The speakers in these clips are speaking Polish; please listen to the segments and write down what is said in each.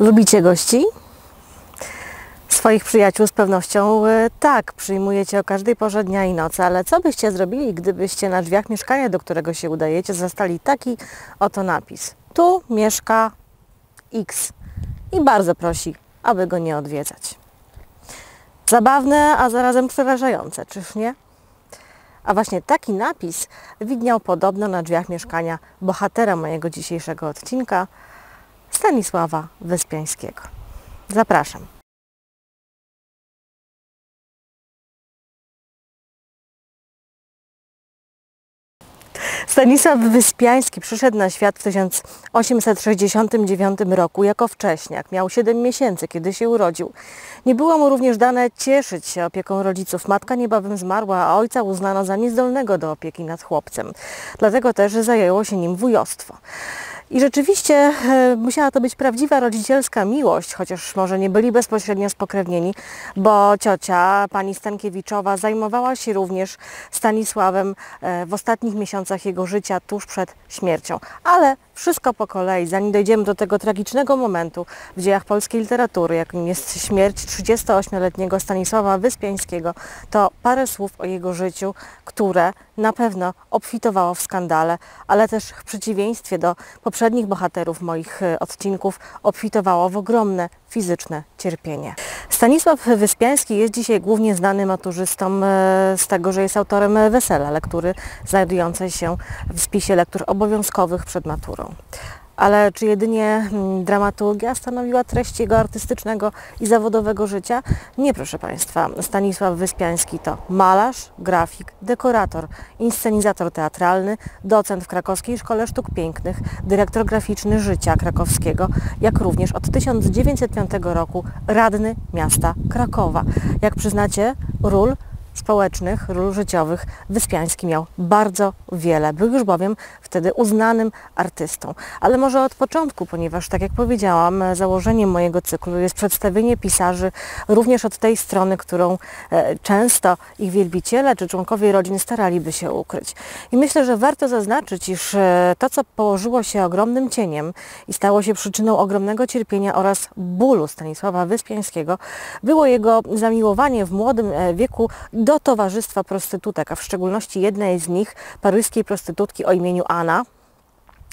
Lubicie gości? Swoich przyjaciół z pewnością e, tak, przyjmujecie o każdej porze dnia i nocy, ale co byście zrobili, gdybyście na drzwiach mieszkania, do którego się udajecie, zastali taki oto napis. Tu mieszka X i bardzo prosi, aby go nie odwiedzać. Zabawne, a zarazem przerażające, czyż nie? A właśnie taki napis widniał podobno na drzwiach mieszkania bohatera mojego dzisiejszego odcinka, Stanisława Wyspiańskiego. Zapraszam. Stanisław Wyspiański przyszedł na świat w 1869 roku jako wcześniak. Miał 7 miesięcy, kiedy się urodził. Nie było mu również dane cieszyć się opieką rodziców. Matka niebawem zmarła, a ojca uznano za niezdolnego do opieki nad chłopcem. Dlatego też zajęło się nim wujostwo. I rzeczywiście e, musiała to być prawdziwa rodzicielska miłość, chociaż może nie byli bezpośrednio spokrewnieni, bo ciocia, pani Stankiewiczowa, zajmowała się również Stanisławem e, w ostatnich miesiącach jego życia, tuż przed śmiercią. Ale wszystko po kolei, zanim dojdziemy do tego tragicznego momentu w dziejach polskiej literatury, jakim jest śmierć 38-letniego Stanisława Wyspiańskiego, to parę słów o jego życiu, które na pewno obfitowało w skandale, ale też w przeciwieństwie do poprzednich bohaterów moich e, odcinków obfitowało w ogromne fizyczne cierpienie. Stanisław Wyspiański jest dzisiaj głównie znany maturzystom e, z tego, że jest autorem Wesela, lektury znajdującej się w spisie lektur obowiązkowych przed maturą ale czy jedynie mm, dramaturgia stanowiła treść jego artystycznego i zawodowego życia? Nie, proszę Państwa. Stanisław Wyspiański to malarz, grafik, dekorator, inscenizator teatralny, docent w Krakowskiej Szkole Sztuk Pięknych, dyrektor graficzny Życia Krakowskiego, jak również od 1905 roku radny miasta Krakowa. Jak przyznacie, ról społecznych, ról życiowych Wyspiański miał bardzo wiele. Był już bowiem wtedy uznanym artystą. Ale może od początku, ponieważ tak jak powiedziałam, założeniem mojego cyklu jest przedstawienie pisarzy również od tej strony, którą e, często ich wielbiciele czy członkowie rodzin staraliby się ukryć. I myślę, że warto zaznaczyć, iż e, to, co położyło się ogromnym cieniem i stało się przyczyną ogromnego cierpienia oraz bólu Stanisława Wyspiańskiego, było jego zamiłowanie w młodym e, wieku do towarzystwa prostytutek, a w szczególności jednej z nich, paryskiej prostytutki o imieniu Anna,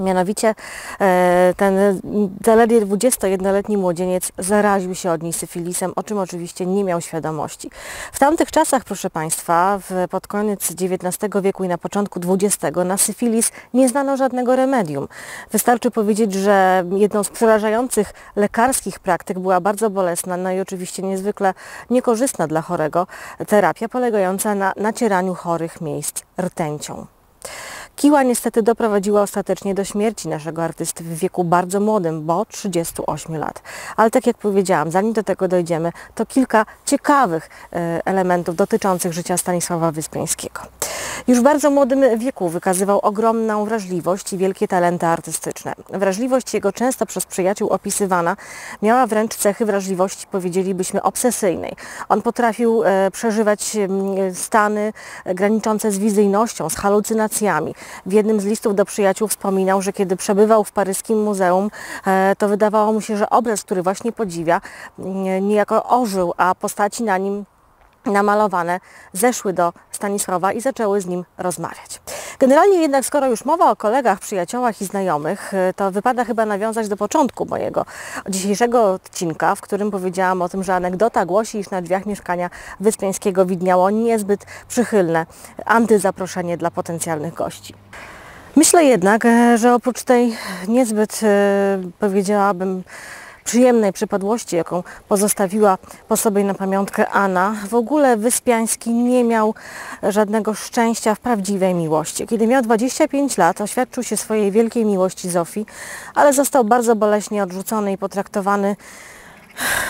Mianowicie e, ten zaledwie 21-letni młodzieniec zaraził się od niej syfilisem, o czym oczywiście nie miał świadomości. W tamtych czasach, proszę Państwa, w, pod koniec XIX wieku i na początku XX na syfilis nie znano żadnego remedium. Wystarczy powiedzieć, że jedną z przerażających lekarskich praktyk była bardzo bolesna, no i oczywiście niezwykle niekorzystna dla chorego terapia polegająca na nacieraniu chorych miejsc rtęcią. Kiła niestety doprowadziła ostatecznie do śmierci naszego artysty w wieku bardzo młodym, bo 38 lat. Ale tak jak powiedziałam, zanim do tego dojdziemy, to kilka ciekawych e, elementów dotyczących życia Stanisława Wyspiańskiego. Już w bardzo młodym wieku wykazywał ogromną wrażliwość i wielkie talenty artystyczne. Wrażliwość jego często przez przyjaciół opisywana miała wręcz cechy wrażliwości, powiedzielibyśmy, obsesyjnej. On potrafił e, przeżywać stany graniczące z wizyjnością, z halucynacjami. W jednym z listów do przyjaciół wspominał, że kiedy przebywał w paryskim muzeum, e, to wydawało mu się, że obraz, który właśnie podziwia, niejako ożył, a postaci na nim namalowane zeszły do Stanisława i zaczęły z nim rozmawiać. Generalnie jednak, skoro już mowa o kolegach, przyjaciołach i znajomych, e, to wypada chyba nawiązać do początku mojego dzisiejszego odcinka, w którym powiedziałam o tym, że anegdota głosi, iż na drzwiach mieszkania Wyspiańskiego widniało niezbyt przychylne antyzaproszenie dla potencjalnych gości. Myślę jednak, e, że oprócz tej niezbyt, e, powiedziałabym, przyjemnej przypadłości, jaką pozostawiła po sobie na pamiątkę Anna, w ogóle Wyspiański nie miał żadnego szczęścia w prawdziwej miłości. Kiedy miał 25 lat, oświadczył się swojej wielkiej miłości Zofii, ale został bardzo boleśnie odrzucony i potraktowany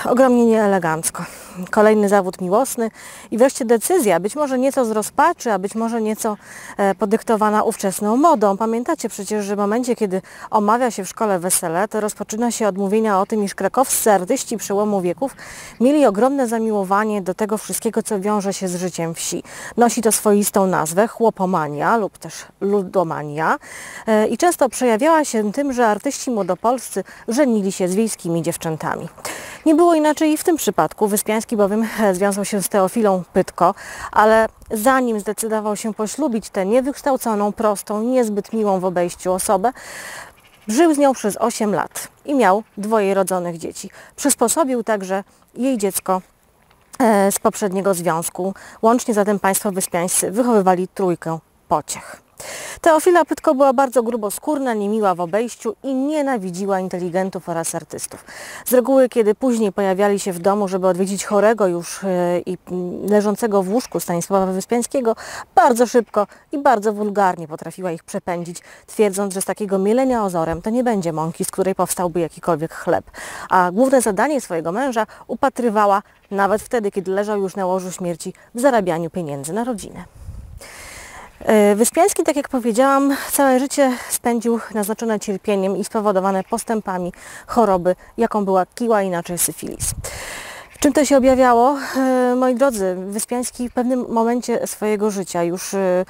ogromnie nieelegancko. Kolejny zawód miłosny i wreszcie decyzja, być może nieco z rozpaczy, a być może nieco e, podyktowana ówczesną modą. Pamiętacie przecież, że w momencie, kiedy omawia się w szkole wesele, to rozpoczyna się od mówienia o tym, iż krakowscy artyści przełomu wieków mieli ogromne zamiłowanie do tego wszystkiego, co wiąże się z życiem wsi. Nosi to swoistą nazwę chłopomania lub też ludomania e, i często przejawiała się tym, że artyści młodopolscy żenili się z wiejskimi dziewczętami. Nie było inaczej i w tym przypadku. Wyspiański bowiem e, związał się z Teofilą Pytko, ale zanim zdecydował się poślubić tę niewykształconą, prostą, niezbyt miłą w obejściu osobę, żył z nią przez 8 lat i miał dwoje rodzonych dzieci. Przysposobił także jej dziecko e, z poprzedniego związku. Łącznie zatem państwo wyspiańscy wychowywali trójkę pociech. Teofila Pytko była bardzo gruboskórna, niemiła w obejściu i nienawidziła inteligentów oraz artystów. Z reguły, kiedy później pojawiali się w domu, żeby odwiedzić chorego już e, i leżącego w łóżku Stanisława Wyspiańskiego, bardzo szybko i bardzo wulgarnie potrafiła ich przepędzić, twierdząc, że z takiego mielenia ozorem to nie będzie mąki, z której powstałby jakikolwiek chleb. A główne zadanie swojego męża upatrywała nawet wtedy, kiedy leżał już na łożu śmierci w zarabianiu pieniędzy na rodzinę. E, Wyspiański, tak jak powiedziałam, całe życie spędził naznaczone cierpieniem i spowodowane postępami choroby, jaką była kiła, inaczej syfilis. Czym to się objawiało? E, moi drodzy, Wyspiański w pewnym momencie swojego życia, już e,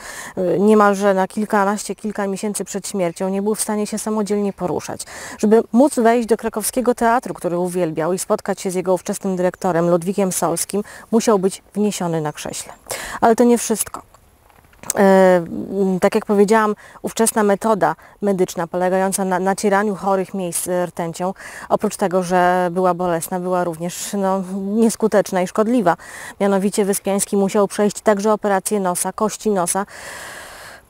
niemalże na kilkanaście, kilka miesięcy przed śmiercią, nie był w stanie się samodzielnie poruszać. Żeby móc wejść do krakowskiego teatru, który uwielbiał i spotkać się z jego ówczesnym dyrektorem Ludwikiem Solskim, musiał być wniesiony na krześle. Ale to nie wszystko. E, tak jak powiedziałam, ówczesna metoda medyczna polegająca na nacieraniu chorych miejsc rtęcią, oprócz tego, że była bolesna, była również no, nieskuteczna i szkodliwa. Mianowicie Wyspiański musiał przejść także operację nosa, kości nosa,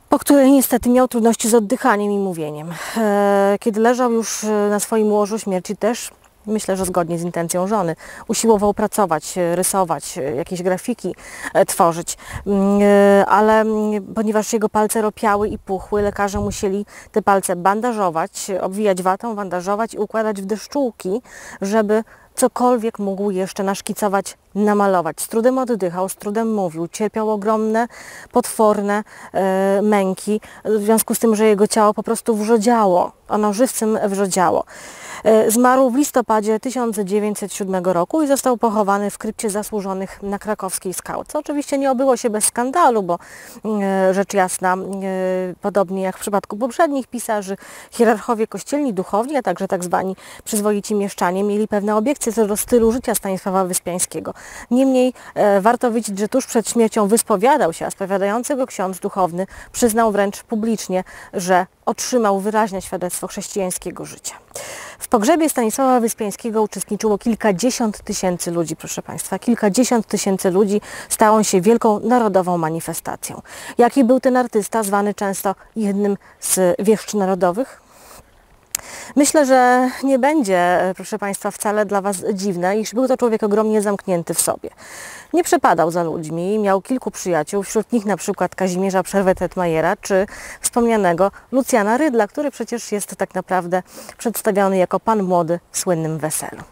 po której niestety miał trudności z oddychaniem i mówieniem. E, kiedy leżał już na swoim łożu śmierci też myślę, że zgodnie z intencją żony, usiłował pracować, e, rysować, e, jakieś grafiki e, tworzyć, mm, ale mm, ponieważ jego palce ropiały i puchły, lekarze musieli te palce bandażować, obwijać watą, bandażować i układać w deszczułki, żeby cokolwiek mógł jeszcze naszkicować, namalować. Z trudem oddychał, z trudem mówił, cierpiał ogromne, potworne e, męki, w związku z tym, że jego ciało po prostu wrzodziało, ono żywcem wrzodziało. E, zmarł w listopadzie 1907 roku i został pochowany w krypcie zasłużonych na krakowskiej skałce. Oczywiście nie obyło się bez skandalu, bo e, rzecz jasna, e, podobnie jak w przypadku poprzednich pisarzy, hierarchowie kościelni, duchowni, a także tak zwani przyzwoici mieszczanie mieli pewne obiekcje co do stylu życia Stanisława Wyspiańskiego. Niemniej warto wiedzieć, że tuż przed śmiercią wyspowiadał się, a spowiadający go ksiądz duchowny przyznał wręcz publicznie, że otrzymał wyraźne świadectwo chrześcijańskiego życia. W pogrzebie Stanisława Wyspiańskiego uczestniczyło kilkadziesiąt tysięcy ludzi, proszę Państwa. Kilkadziesiąt tysięcy ludzi stało się wielką narodową manifestacją. Jaki był ten artysta, zwany często jednym z wieszcz narodowych? Myślę, że nie będzie, proszę Państwa, wcale dla Was dziwne, iż był to człowiek ogromnie zamknięty w sobie. Nie przepadał za ludźmi, miał kilku przyjaciół, wśród nich na przykład Kazimierza Przerwę-Tetmajera czy wspomnianego Lucjana Rydla, który przecież jest tak naprawdę przedstawiony jako pan młody w słynnym weselu.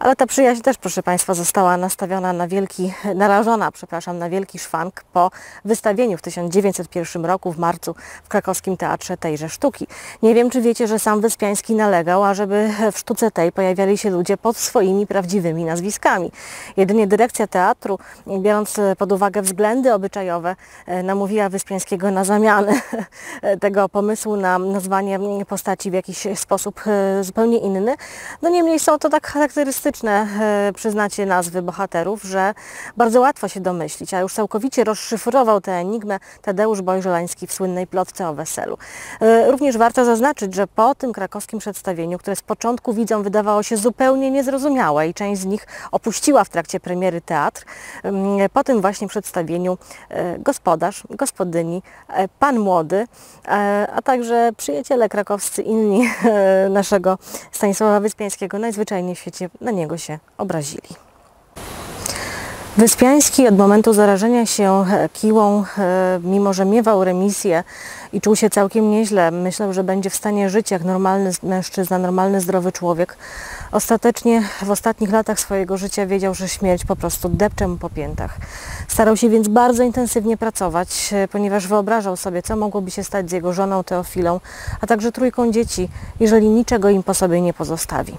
Ale ta przyjaźń też, proszę Państwa, została nastawiona na wielki, narażona, przepraszam, na wielki szwank po wystawieniu w 1901 roku w marcu w krakowskim teatrze tejże sztuki. Nie wiem, czy wiecie, że sam Wyspiański nalegał, ażeby w sztuce tej pojawiali się ludzie pod swoimi prawdziwymi nazwiskami. Jedynie dyrekcja teatru, biorąc pod uwagę względy obyczajowe, e, namówiła Wyspiańskiego na zamianę tego pomysłu na nazwanie postaci w jakiś sposób e, zupełnie inny. No niemniej są to tak charakterystyczne fantastyczne, e, przyznacie, nazwy bohaterów, że bardzo łatwo się domyślić, a już całkowicie rozszyfrował tę enigmę Tadeusz Bojżelański w słynnej plotce o weselu. E, również warto zaznaczyć, że po tym krakowskim przedstawieniu, które z początku widzom wydawało się zupełnie niezrozumiałe i część z nich opuściła w trakcie premiery teatr, po tym właśnie przedstawieniu e, gospodarz, gospodyni, pan młody, a także przyjaciele krakowscy inni naszego Stanisława Wyspiańskiego najzwyczajniej w świecie na nie niego się obrazili. Wyspiański od momentu zarażenia się e, kiłą, e, mimo że miewał remisję i czuł się całkiem nieźle, myślał, że będzie w stanie żyć jak normalny mężczyzna, normalny, zdrowy człowiek. Ostatecznie w ostatnich latach swojego życia wiedział, że śmierć po prostu depcze mu po piętach. Starał się więc bardzo intensywnie pracować, e, ponieważ wyobrażał sobie, co mogłoby się stać z jego żoną Teofilą, a także trójką dzieci, jeżeli niczego im po sobie nie pozostawi.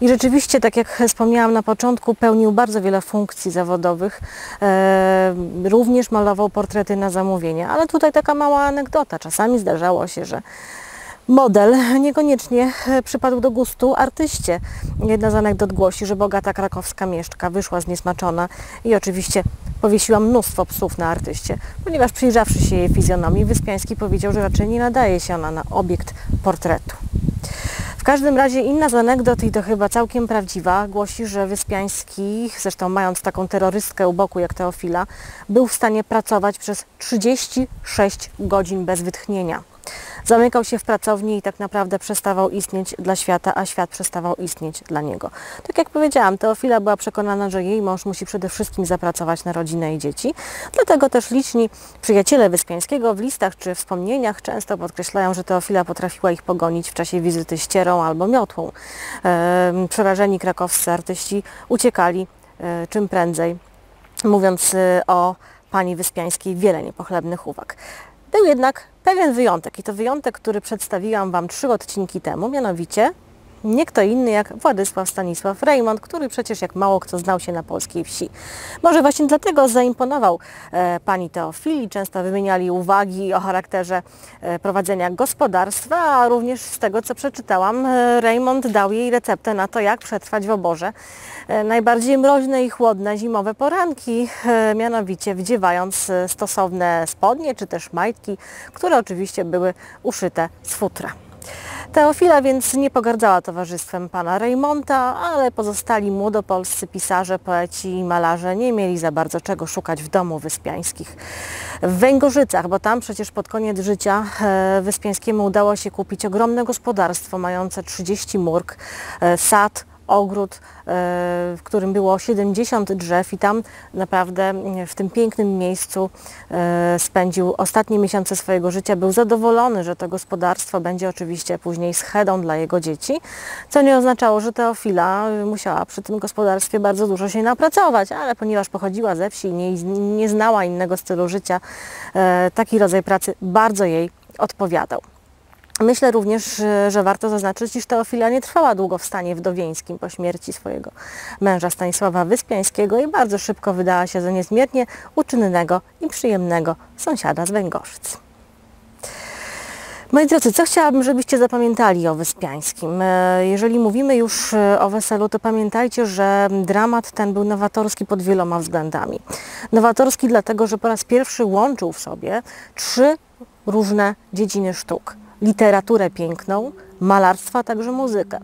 I rzeczywiście, tak jak wspomniałam na początku, pełnił bardzo wiele funkcji zawodowych. E, również malował portrety na zamówienie. Ale tutaj taka mała anegdota. Czasami zdarzało się, że model niekoniecznie e, przypadł do gustu artyście. Jedna z anegdot głosi, że bogata krakowska mieszczka wyszła zniesmaczona i oczywiście powiesiła mnóstwo psów na artyście, ponieważ przyjrzawszy się jej fizjonomii, Wyspiański powiedział, że raczej nie nadaje się ona na obiekt portretu. W każdym razie inna z anegdot, i to chyba całkiem prawdziwa, głosi, że Wyspiański, zresztą mając taką terrorystkę u boku jak Teofila, był w stanie pracować przez 36 godzin bez wytchnienia. Zamykał się w pracowni i tak naprawdę przestawał istnieć dla świata, a świat przestawał istnieć dla niego. Tak jak powiedziałam, Teofila była przekonana, że jej mąż musi przede wszystkim zapracować na rodzinę i dzieci. Dlatego też liczni przyjaciele Wyspiańskiego w listach czy wspomnieniach często podkreślają, że Teofila potrafiła ich pogonić w czasie wizyty ścierą albo miotłą. Przerażeni krakowscy artyści uciekali e, czym prędzej, mówiąc e, o pani Wyspiańskiej wiele niepochlebnych uwag. Był jednak pewien wyjątek i to wyjątek, który przedstawiłam Wam trzy odcinki temu, mianowicie nie kto inny jak Władysław Stanisław Reymont, który przecież jak mało kto znał się na polskiej wsi. Może właśnie dlatego zaimponował e, pani Teofili, często wymieniali uwagi o charakterze e, prowadzenia gospodarstwa, a również z tego co przeczytałam, e, Reymont dał jej receptę na to, jak przetrwać w oborze e, najbardziej mroźne i chłodne zimowe poranki, e, mianowicie wdziewając e, stosowne spodnie czy też majtki, które oczywiście były uszyte z futra. Teofila więc nie pogardzała towarzystwem pana Reymonta, ale pozostali młodopolscy pisarze, poeci i malarze nie mieli za bardzo czego szukać w domu Wyspiańskich. W Węgorzycach, bo tam przecież pod koniec życia e, Wyspiańskiemu udało się kupić ogromne gospodarstwo mające 30 murk, e, sad, ogród, e, w którym było 70 drzew i tam naprawdę w tym pięknym miejscu e, spędził ostatnie miesiące swojego życia. Był zadowolony, że to gospodarstwo będzie oczywiście później schedą dla jego dzieci, co nie oznaczało, że Teofila musiała przy tym gospodarstwie bardzo dużo się napracować, ale ponieważ pochodziła ze wsi i nie, nie znała innego stylu życia, e, taki rodzaj pracy bardzo jej odpowiadał. Myślę również, że warto zaznaczyć, iż Teofila nie trwała długo w stanie wdowieńskim po śmierci swojego męża Stanisława Wyspiańskiego i bardzo szybko wydała się za niezmiernie uczynnego i przyjemnego sąsiada z Węgorzyc. Moi drodzy, co chciałabym, żebyście zapamiętali o Wyspiańskim? E, jeżeli mówimy już e, o weselu, to pamiętajcie, że dramat ten był nowatorski pod wieloma względami. Nowatorski dlatego, że po raz pierwszy łączył w sobie trzy różne dziedziny sztuk literaturę piękną, malarstwa, a także muzykę.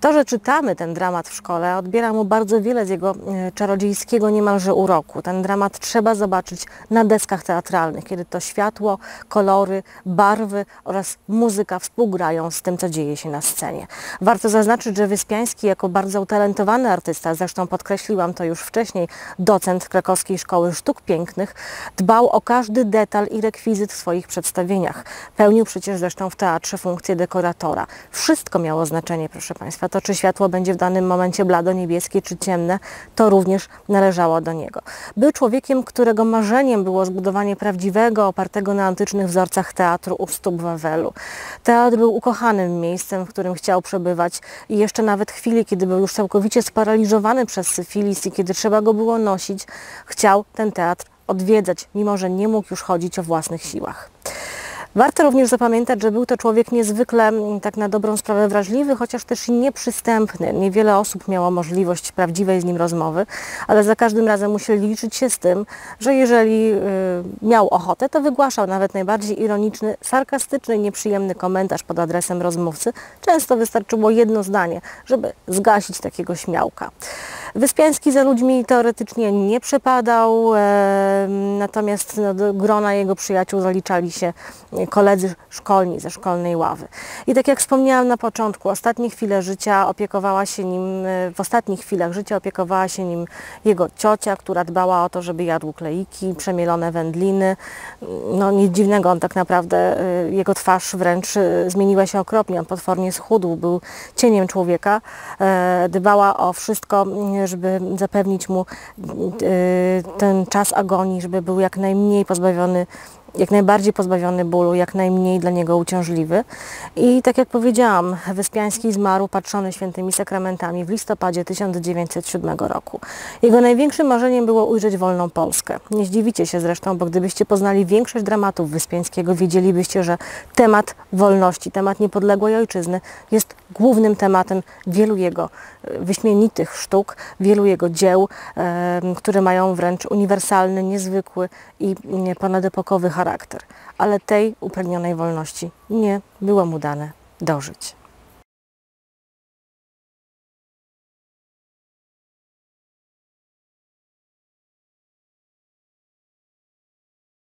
To, że czytamy ten dramat w szkole, odbiera mu bardzo wiele z jego e, czarodziejskiego niemalże uroku. Ten dramat trzeba zobaczyć na deskach teatralnych, kiedy to światło, kolory, barwy oraz muzyka współgrają z tym, co dzieje się na scenie. Warto zaznaczyć, że Wyspiański jako bardzo utalentowany artysta, zresztą podkreśliłam to już wcześniej, docent krakowskiej Szkoły Sztuk Pięknych, dbał o każdy detal i rekwizyt w swoich przedstawieniach. Pełnił przecież zresztą w teatrze funkcję dekoratora. Wszystko miało znaczenie, proszę Państwa. To, czy światło będzie w danym momencie blado-niebieskie czy ciemne, to również należało do niego. Był człowiekiem, którego marzeniem było zbudowanie prawdziwego, opartego na antycznych wzorcach teatru u stóp Wawelu. Teatr był ukochanym miejscem, w którym chciał przebywać i jeszcze nawet chwili, kiedy był już całkowicie sparaliżowany przez syfilis i kiedy trzeba go było nosić, chciał ten teatr odwiedzać, mimo że nie mógł już chodzić o własnych siłach. Warto również zapamiętać, że był to człowiek niezwykle, mm, tak na dobrą sprawę, wrażliwy, chociaż też nieprzystępny. Niewiele osób miało możliwość prawdziwej z nim rozmowy, ale za każdym razem musieli liczyć się z tym, że jeżeli y, miał ochotę, to wygłaszał nawet najbardziej ironiczny, sarkastyczny nieprzyjemny komentarz pod adresem rozmówcy. Często wystarczyło jedno zdanie, żeby zgasić takiego śmiałka. Wyspiański za ludźmi teoretycznie nie przepadał, e, natomiast no, do grona jego przyjaciół zaliczali się koledzy szkolni ze szkolnej ławy. I tak jak wspomniałam na początku, ostatnie chwile życia opiekowała się nim, e, w ostatnich chwilach życia opiekowała się nim jego ciocia, która dbała o to, żeby jadł kleiki, przemielone wędliny. No nic dziwnego, on tak naprawdę, e, jego twarz wręcz zmieniła się okropnie, on potwornie schudł, był cieniem człowieka. Dbała o wszystko, żeby zapewnić mu e, ten czas agonii, żeby był jak najmniej pozbawiony jak najbardziej pozbawiony bólu, jak najmniej dla niego uciążliwy. I tak jak powiedziałam, Wyspiański zmarł patrzony świętymi sakramentami w listopadzie 1907 roku. Jego największym marzeniem było ujrzeć wolną Polskę. Nie zdziwicie się zresztą, bo gdybyście poznali większość dramatów Wyspiańskiego, wiedzielibyście, że temat wolności, temat niepodległej ojczyzny jest głównym tematem wielu jego wyśmienitych sztuk, wielu jego dzieł, e, które mają wręcz uniwersalny, niezwykły i ponadepokowy charakter. Ale tej upragnionej wolności nie było mu dane dożyć.